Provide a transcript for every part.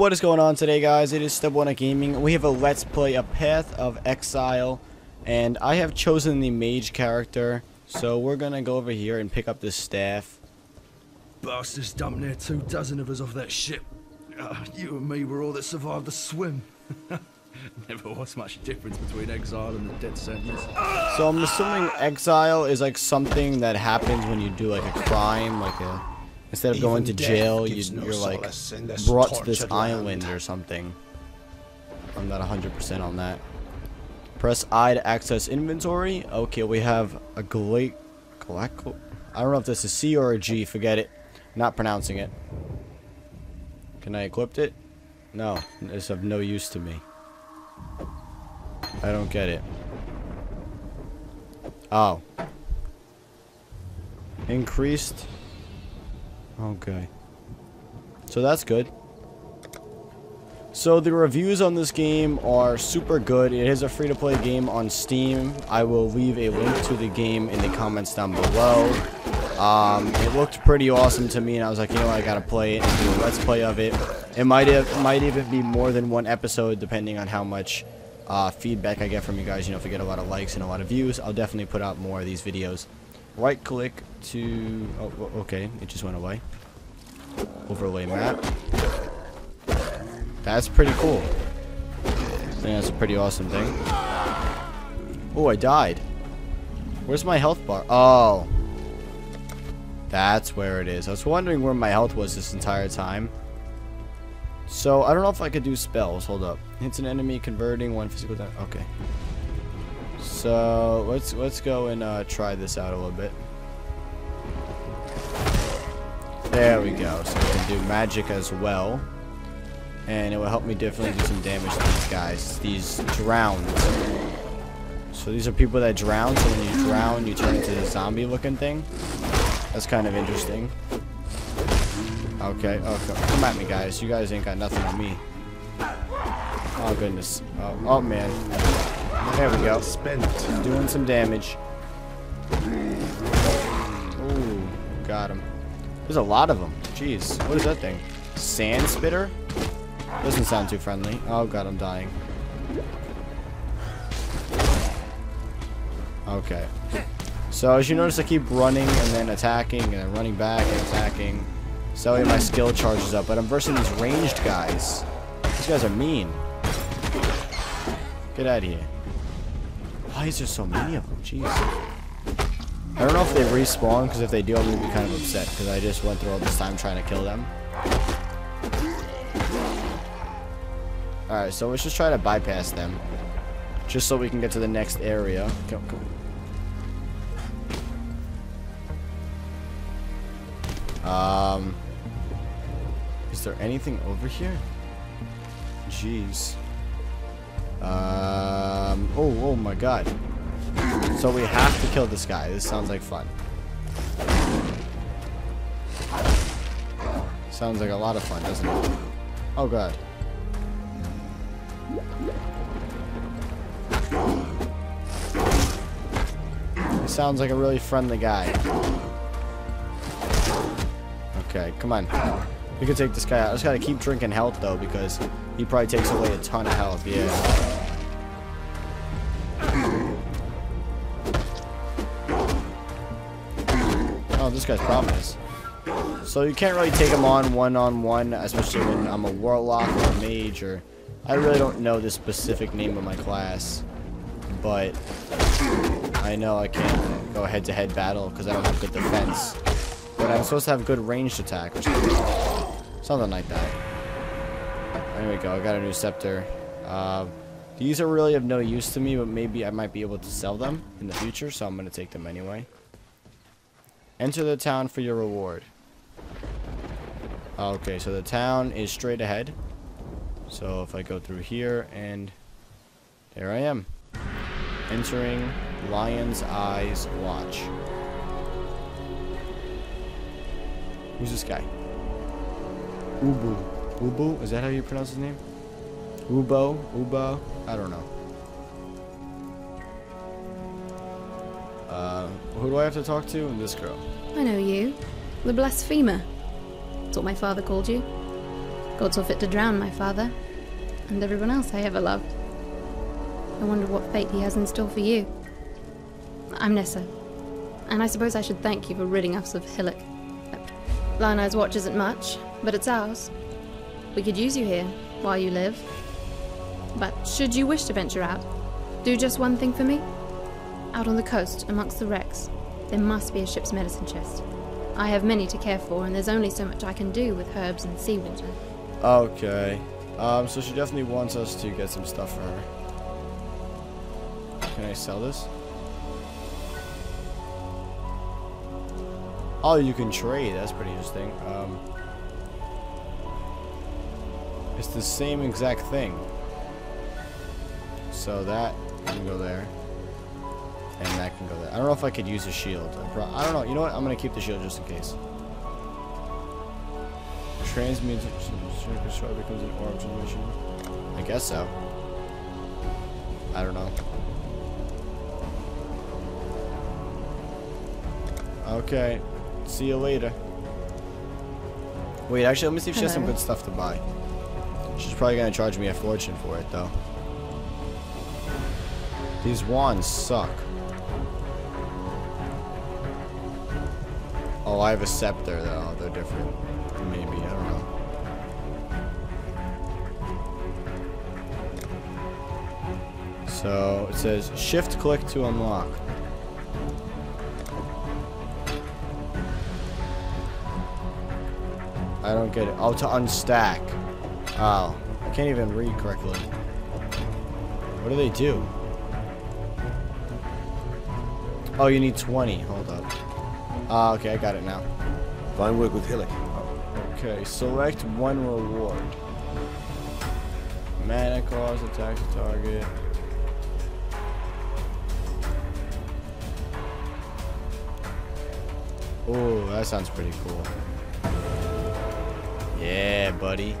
What is going on today, guys? It is Step On It Gaming. We have a Let's Play a Path of Exile, and I have chosen the mage character. So we're gonna go over here and pick up this staff. Bastards dumped near two dozen of us off that ship. Uh, you and me were all that survived the swim. Never was much difference between exile and the dead sentence. So I'm assuming exile is like something that happens when you do like a crime, like a instead of Even going to jail, you, no you're like solace in this brought to this tortured island land. or something. I'm not 100% on that. Press I to access inventory. Okay, we have a. Galacco. I don't know if this is C or a G. Forget it. Not pronouncing it. Can I equip it? No, it's of no use to me. I don't get it. Oh. Increased. Okay. So that's good. So the reviews on this game are super good. It is a free-to-play game on Steam. I will leave a link to the game in the comments down below. Um, it looked pretty awesome to me, and I was like, you know what, I gotta play it and do a let's play of it. It might have, might even be more than one episode, depending on how much uh, feedback I get from you guys. You know, if I get a lot of likes and a lot of views, I'll definitely put out more of these videos. Right click to, oh, oh, okay, it just went away. Overlay map. That's pretty cool. I think that's a pretty awesome thing. Oh, I died. Where's my health bar? Oh. That's where it is. I was wondering where my health was this entire time. So, I don't know if I could do spells. Hold up. Hits an enemy converting one physical. Okay. So, let's let's go and uh, try this out a little bit. There we go. So, we can do magic as well. And it will help me definitely do some damage to these guys. These drowns. So, these are people that drown. So, when you drown, you turn into a zombie looking thing. That's kind of interesting. Okay, okay. Come at me, guys. You guys ain't got nothing on me. Oh, goodness. Oh, oh man. There we go. Spent. Doing some damage. Ooh, got him. There's a lot of them. Jeez, what is that thing? Sand spitter? Doesn't sound too friendly. Oh god, I'm dying. Okay. So as you notice, I keep running and then attacking and then running back and attacking. So way my skill charges up. But I'm versing these ranged guys. These guys are mean. Get out of here. Why is there so many of them? Jeez. I don't know if they respawn, because if they do, I'm going to be kind of upset, because I just went through all this time trying to kill them. Alright, so let's just try to bypass them. Just so we can get to the next area. Go, go. Um, is there anything over here? Jeez. Um, oh, oh my god. So we have to kill this guy. This sounds like fun. Sounds like a lot of fun, doesn't it? Oh god. He sounds like a really friendly guy. Okay, come on. We can take this guy out. I just gotta keep drinking health though because he probably takes away a ton of health. Yeah. Oh, this guy's prominent. So you can't really take him on one-on-one, especially when I'm a warlock or a mage, or... I really don't know the specific name of my class, but I know I can't go head-to-head battle because I don't have good defense. But I'm supposed to have good ranged attack, which is something like that. There we go, I got a new scepter. Uh, these are really of no use to me, but maybe I might be able to sell them in the future, so I'm going to take them anyway. Enter the town for your reward. Okay, so the town is straight ahead. So if I go through here and there I am. Entering Lioneye's Watch. Who's this guy? Ubu. Ubu? Is that how you pronounce his name? Ubo? Ubo? I don't know. Uh, who do I have to talk to? This girl. I know you. The blasphemer. That's what my father called you. God saw fit to drown my father, and everyone else I ever loved. I wonder what fate he has in store for you. I'm Nessa, and I suppose I should thank you for ridding us of Hillock. Eye's watch isn't much, but it's ours. We could use you here while you live. But should you wish to venture out, do just one thing for me. Out on the coast, amongst the wrecks, there must be a ship's medicine chest. I have many to care for, and there's only so much I can do with herbs and seawater. Okay. Um, so she definitely wants us to get some stuff for her. Can I sell this? Oh, you can trade. That's pretty interesting. Um, it's the same exact thing. So that can go there. And that can go there. I don't know if I could use a shield. I don't know. You know what? I'm going to keep the shield just in case. Transmute becomes an orb transmission. I guess so. I don't know. Okay. See you later. Wait, actually, let me see if she has some good stuff to buy. She's probably gonna charge me a fortune for it, though. These wands suck. Oh, I have a scepter, though. They're different. Maybe, I don't know. So, it says shift click to unlock. I don't get it. Oh, to unstack. Oh, I can't even read correctly. What do they do? Oh, you need 20. Hold up. Ah, okay, I got it now. Fine work with Hillock. Okay, select one reward. Mana cost, attack the target. Oh, that sounds pretty cool. Yeah, buddy.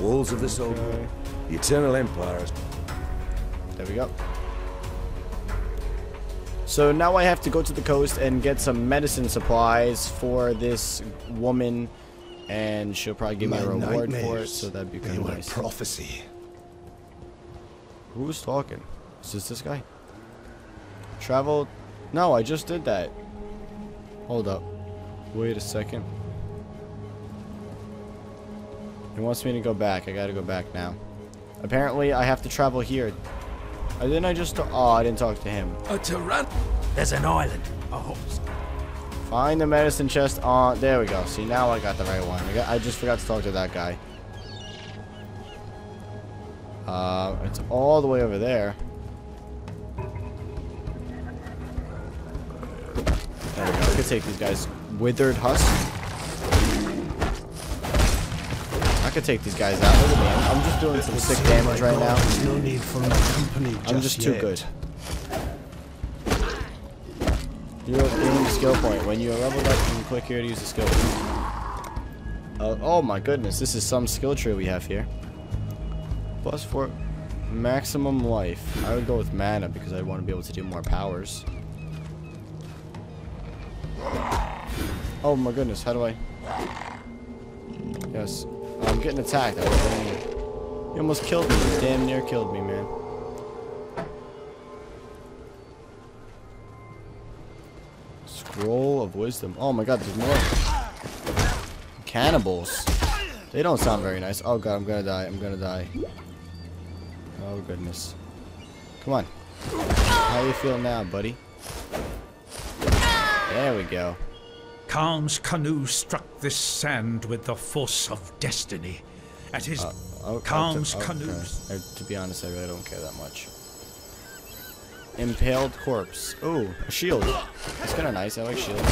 Walls of the Soul. Okay. The Eternal Empire. There we go. So now I have to go to the coast and get some medicine supplies for this woman, and she'll probably give me a reward for it, so that'd be kind of nice. prophecy. Who's talking? Is this this guy? Travel? No, I just did that. Hold up. Wait a second. He wants me to go back. I gotta go back now. Apparently, I have to travel here. Uh, Didn't I just... Oh, I didn't talk to him. A Tyrann. There's an island. Oh, Find the medicine chest on... There we go. See, now I got the right one. I, got, I just forgot to talk to that guy. Uh, it's all the way over there. There we go. I could take these guys. Withered husk. I could take these guys out. Look at me. I'm, I'm just doing some sick damage right now. There's no need for my company I'm just too good. You're gaining skill point. When you are leveled up, you can click here to use the skill. Uh, oh my goodness, this is some skill tree we have here. Plus four maximum life. I would go with mana because I want to be able to do more powers. Oh my goodness, how do I? Yes, I'm getting attacked. I was You almost killed me. You damn near killed me, man. Scroll of wisdom. Oh my god, there's more. Cannibals. They don't sound very nice. Oh god, I'm gonna die. I'm gonna die. Oh goodness. Come on. How you feel now, buddy? There we go. Khan's canoe struck this sand with the force of destiny. At his uh, Oh, Khan's oh, canoes. okay. I- to be honest, I really don't care that much. Impaled corpse. Ooh, a shield. That's kind of nice. I like shields.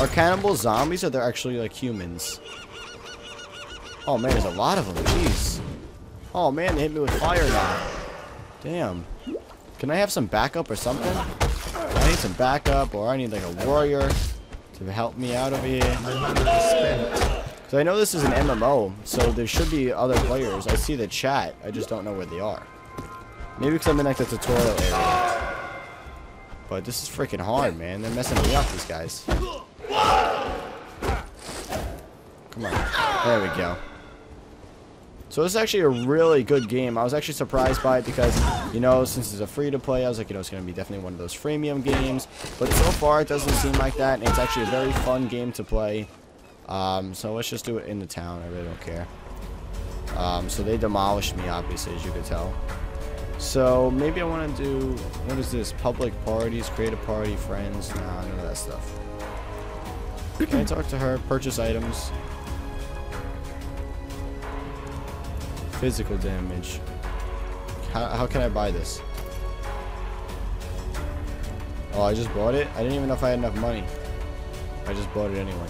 Are cannibals zombies or they're actually like humans? Oh man, there's a lot of them. Jeez. Oh man, they hit me with fire now. Damn. Can I have some backup or something? I need some backup or I need like a warrior to help me out over here. So I know this is an MMO, so there should be other players. I see the chat, I just don't know where they are. Maybe because I'm in like the tutorial area. But this is freaking hard, man. They're messing me up, these guys. Come on. There we go. So this is actually a really good game. I was actually surprised by it because, you know, since it's a free-to-play, I was like, you know, it's going to be definitely one of those freemium games. But so far, it doesn't seem like that, and it's actually a very fun game to play. Um, so let's just do it in the town. I really don't care. Um, so they demolished me, obviously, as you could tell. So maybe I want to do, what is this? Public parties, create a party, friends. Nah, none of that stuff. Can I talk to her? Purchase items. Physical damage. How, how can I buy this? Oh, I just bought it? I didn't even know if I had enough money. I just bought it anyway.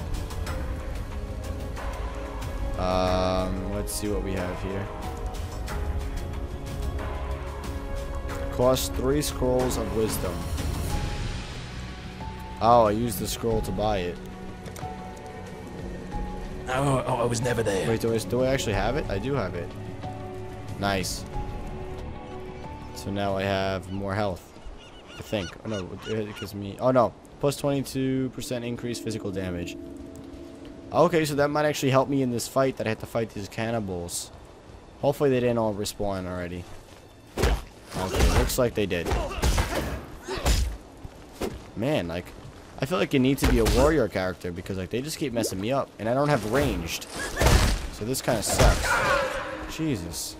Um, let's see what we have here. Cost three scrolls of wisdom. Oh, I used the scroll to buy it. Oh, oh, I was never there. Wait, do I, do I actually have it? I do have it. Nice. So now I have more health. I think. Oh no, it gives me... Oh no. Plus 22% increased physical damage. Okay, so that might actually help me in this fight that I have to fight these cannibals. Hopefully they didn't all respawn already. Okay, looks like they did. Man, like... I feel like you need to be a warrior character because like they just keep messing me up. And I don't have ranged. So this kind of sucks. Jesus.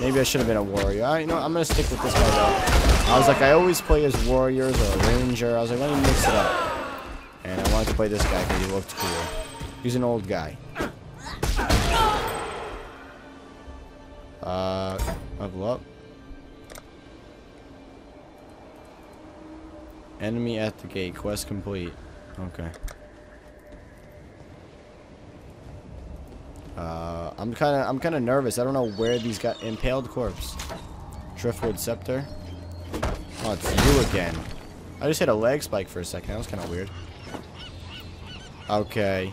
Maybe I should have been a warrior. I, you know, I'm gonna stick with this guy though. I was like, I always play as warriors or ranger. I was like, let me mix it up. And I wanted to play this guy because he looked cool. He's an old guy. Uh, level up. Enemy at the gate. Quest complete. Okay. Uh, I'm kind of I'm kind of nervous. I don't know where these got impaled corpse. Driftwood scepter. Oh, it's you again. I just hit a leg spike for a second. That was kind of weird. Okay.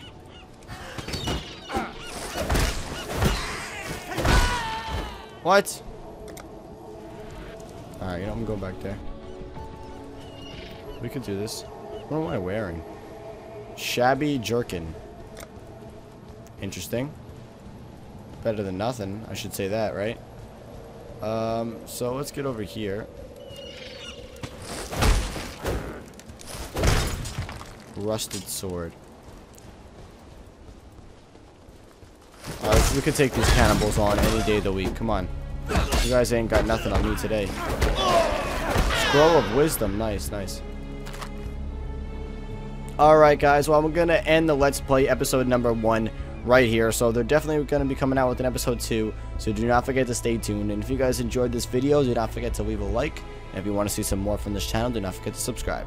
What? Alright, you know, I'm going back there. We could do this. What am I wearing? Shabby jerkin. Interesting. Better than nothing. I should say that, right? Um, so let's get over here. Rusted sword. We could take these cannibals on any day of the week. Come on. You guys ain't got nothing on me today. Scroll of wisdom. Nice, nice. Alright guys, well I'm going to end the Let's Play episode number 1 right here. So they're definitely going to be coming out with an episode 2. So do not forget to stay tuned. And if you guys enjoyed this video, do not forget to leave a like. And if you want to see some more from this channel, do not forget to subscribe.